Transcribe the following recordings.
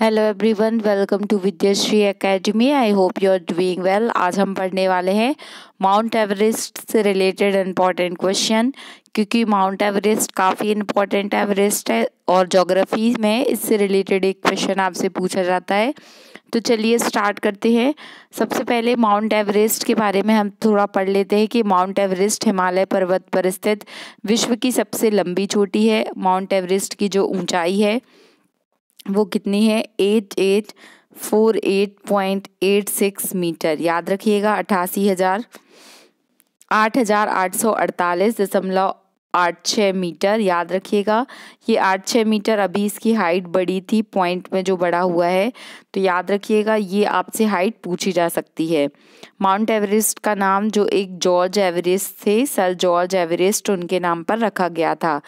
Hello everyone welcome to Vidyashree academy I hope you are doing well आज हम पढ़ने वाले हैं माउंट एवरेस्ट से रिलेटेड इंपॉर्टेंट क्वेश्चन क्योंकि माउंट एवरेस्ट काफ़ी इंपॉर्टेंट एवरेस्ट है और जोग्राफी में इससे रिलेटेड एक क्वेश्चन आपसे पूछा जाता है। तो चलिए स्टार्ट करते हैं। सबसे पहले माउंट एवरेस्ट के बारे में हम थोड़ा पढ़ लेते हैं कि माउंट एवरेस्ट हिमालय पर्वत पर स्थित विश्व की सबसे लंबी चोटी है। माउंट एवरेस्ट की जो ऊंचाई है वो कितनी है? Eight eight four eight point eight six metre. याद रखिएगा अट्ठासी हज़ार आठ हज़ार आठ सौ अड़तालीस दशमलव आठ छः मीटर, याद रखिएगा। ये आठ छः मीटर अभी इसकी हाइट बड़ी थी, पॉइंट में जो बड़ा हुआ है। तो याद रखिएगा, ये आपसे हाइट पूछी जा सकती है। माउंट एवरेस्ट का नाम जो एक जॉर्ज एवरेस्ट थे, सर जॉर्ज एवरेस्ट उनके नाम पर रखा गया था।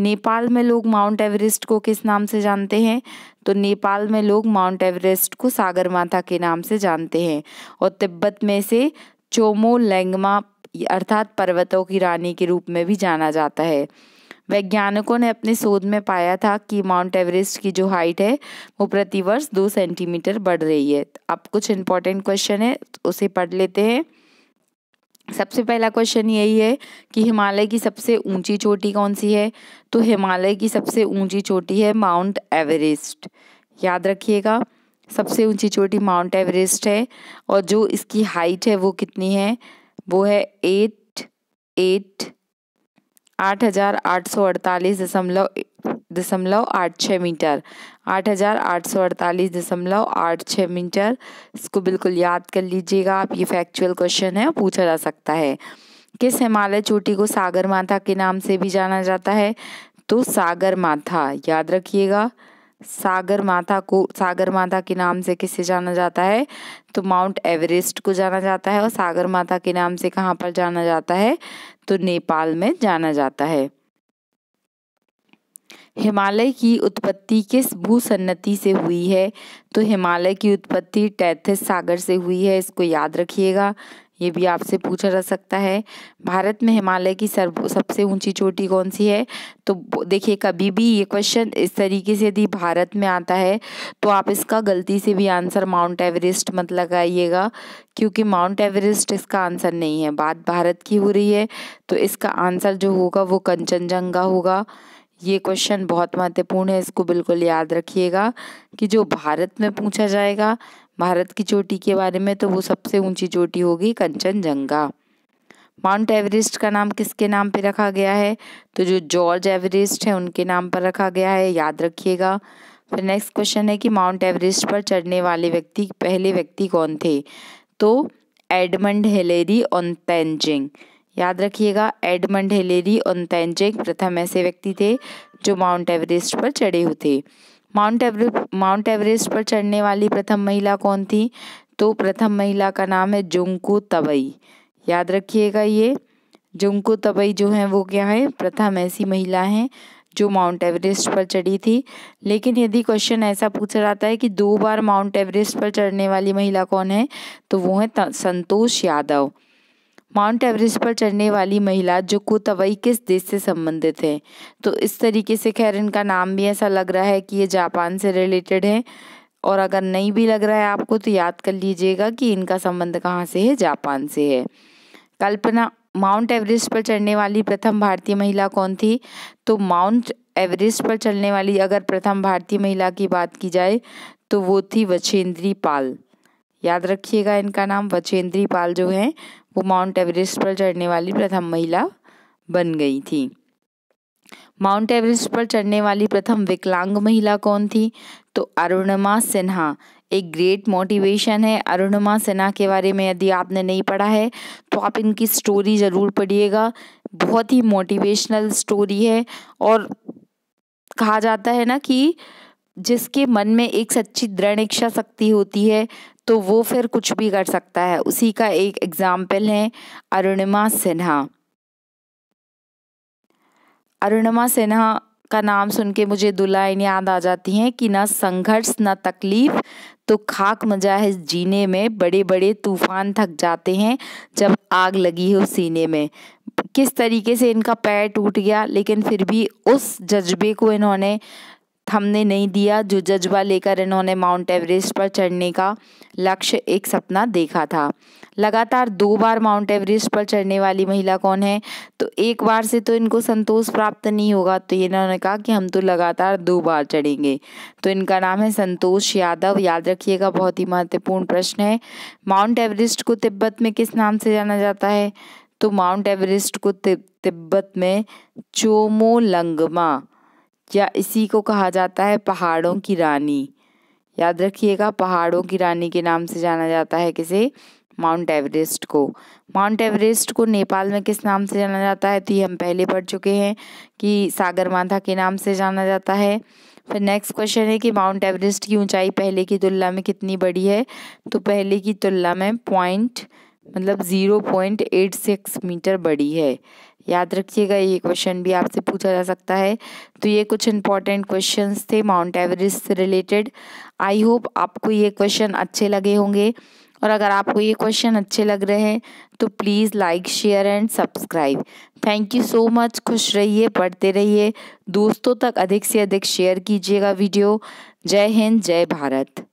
नेपाल में लोग माउंट एवरेस्ट को किस नाम से जानते हैं? तो नेपाल में लोग माउंट एवरेस्ट को सागर माता के नाम से जानते हैं। और तिब्बत में से चोमो लेंगमा अर्थात पर्वतों की रानी के रूप में भी जाना जाता है। वैज्ञानिकों ने अपने शोध में पाया था कि माउंट एवरेस्ट की जो हाइट है, वो प्रतिवर्ष दो सेंटीमीटर बढ़ रही है। अब कुछ इंपॉर्टेंट क्वेश्चन है, उसे पढ़ लेते हैं। सबसे पहला क्वेश्चन यही है कि हिमालय की सबसे ऊँची चोटी कौन सी है? तो हिमालय की सबसे ऊँची चोटी है माउंट एवरेस्ट। याद रखिएगा, सबसे ऊँची चोटी माउंट एवरेस्ट है और जो इसकी हाइट है वो कितनी है? वो है एट एट आठ हज़ार आठ सौ अड़तालीस दशमलव दशमलव आठ छः मीटर। आठ हज़ार आठ सौ अड़तालीस दशमलव आठ छः मीटर। इसको बिल्कुल याद कर लीजिएगा, आप ये फैक्चुअल क्वेश्चन है, पूछा जा सकता है। किस हिमालय चोटी को सागर माथा के नाम से भी जाना जाता है? तो सागर माथा याद रखिएगा। सागर माता को, सागर माता के नाम से किसे जाना जाता है? तो माउंट एवरेस्ट को जाना जाता है और सागर माता के नाम से कहाँ पर जाना जाता है? तो नेपाल में जाना जाता है। हिमालय की उत्पत्ति किस भूसन्नति से हुई है? तो हिमालय की उत्पत्ति टैथिस सागर से हुई है, इसको याद रखिएगा। ये भी आपसे पूछा जा सकता है। भारत में हिमालय की सर्व, सबसे ऊँची चोटी कौन सी है? तो देखिए, कभी भी ये क्वेश्चन इस तरीके से यदि भारत में आता है तो आप इसका गलती से भी आंसर माउंट एवरेस्ट मत लगाइएगा, क्योंकि माउंट एवरेस्ट इसका आंसर नहीं है। बात भारत की हो रही है तो इसका आंसर जो होगा वो कंचनजंगा होगा। ये क्वेश्चन बहुत महत्वपूर्ण है, इसको बिल्कुल याद रखिएगा कि जो भारत में पूछा जाएगा भारत की चोटी के बारे में तो वो सबसे ऊँची चोटी होगी कंचनजंगा। माउंट एवरेस्ट का नाम किसके नाम पे रखा गया है? तो जो जॉर्ज एवरेस्ट है, उनके नाम पर रखा गया है, याद रखिएगा। फिर नेक्स्ट क्वेश्चन है कि माउंट एवरेस्ट पर चढ़ने वाले व्यक्ति, पहले व्यक्ति कौन थे? तो एडमंड हेलेरी ऑन तेंजिंग याद रखिएगा, एडमंड हेलेरी ऑन तेंजिंग प्रथम ऐसे व्यक्ति थे जो माउंट एवरेस्ट पर चढ़े हुए थे। माउंट एवरेस्ट माउंट एवरेस्ट पर चढ़ने वाली प्रथम महिला कौन थी? तो प्रथम महिला का नाम है जुंकू तबई याद रखिएगा ये। जुंकू तबई जो है, वो क्या है? प्रथम ऐसी महिला हैं जो माउंट एवरेस्ट पर चढ़ी थी। लेकिन यदि क्वेश्चन ऐसा पूछा जाता है कि दो बार माउंट एवरेस्ट पर चढ़ने वाली महिला कौन है तो वो है संतोष यादव। माउंट एवरेस्ट पर चढ़ने वाली महिला जो कुतवई किस देश से संबंधित है? तो इस तरीके से खैर इनका नाम भी ऐसा लग रहा है कि ये जापान से रिलेटेड है। और अगर नहीं भी लग रहा है आपको तो याद कर लीजिएगा कि इनका संबंध कहाँ से है? जापान से है। कल्पना माउंट एवरेस्ट पर चढ़ने वाली प्रथम भारतीय महिला कौन थी? तो माउंट एवरेस्ट पर चलने वाली अगर प्रथम भारतीय महिला की बात की जाए तो वो थी वछेंद्री पाल। याद रखिएगा इनका नाम वचेंद्री पाल जो है, वो माउंट एवरेस्ट पर चढ़ने वाली प्रथम महिला बन गई थी। माउंट एवरेस्ट पर चढ़ने वाली प्रथम विकलांग महिला कौन थी? तो अरुणिमा सिन्हा। एक ग्रेट मोटिवेशन है अरुणिमा सिन्हा के बारे में यदि आपने नहीं पढ़ा है तो आप इनकी स्टोरी ज़रूर पढ़िएगा। बहुत ही मोटिवेशनल स्टोरी है और कहा जाता है ना कि जिसके मन में एक सच्ची दृढ़ इच्छा शक्ति होती है तो वो फिर कुछ भी कर सकता है। उसी का एक एग्ज़ाम्पल है अरुणिमा सिन्हा। अरुणिमा सिन्हा का नाम सुन के मुझे दुलाइन याद आ जाती हैं कि ना संघर्ष, न तकलीफ़ तो खाक मज़ा है जीने में बड़े बड़े तूफ़ान थक जाते हैं जब आग लगी हो सीने में। किस तरीके से इनका पैर टूट गया, लेकिन फिर भी उस जज्बे को इन्होंने थमने नहीं दिया, जो जज्बा लेकर इन्होंने माउंट एवरेस्ट पर चढ़ने का लक्ष्य एक सपना देखा था। लगातार दो बार माउंट एवरेस्ट पर चढ़ने वाली महिला कौन है? तो एक बार से तो इनको संतोष प्राप्त नहीं होगा। तो इन्होंने कहा कि हम तो लगातार दो बार चढ़ेंगे। तो इनका नाम है संतोष यादव। याद रखिएगा, बहुत ही महत्वपूर्ण प्रश्न है। माउंट एवरेस्ट को तिब्बत में किस नाम से जाना जाता है? तो माउंट एवरेस्ट को तिब्बत में चोमोलंगमा। या इसी को कहा जाता है पहाड़ों की रानी। याद रखिएगा, पहाड़ों की रानी के नाम से जाना जाता है किसे? माउंट एवरेस्ट को। माउंट एवरेस्ट को नेपाल में किस नाम से जाना जाता है? तो ये हम पहले पढ़ चुके हैं कि सागर माथा के नाम से जाना जाता है। फिर नेक्स्ट क्वेश्चन है कि माउंट एवरेस्ट की ऊंचाई पहले की तुलना में कितनी बड़ी है? तो पहले की तुलना में पॉइंट मतलब zero point eight six metre बड़ी है। याद रखिएगा, ये क्वेश्चन भी आपसे पूछा जा सकता है। तो ये कुछ इंपॉर्टेंट क्वेश्चंस थे माउंट एवरेस्ट से रिलेटेड आई होप आपको ये क्वेश्चन अच्छे लगे होंगे। और अगर आपको ये क्वेश्चन अच्छे लग रहे हैं तो please like share and subscribe thank you so much खुश रहिए, पढ़ते रहिए। दोस्तों तक अधिक से अधिक शेयर कीजिएगा वीडियो। जय हिंद, जय भारत।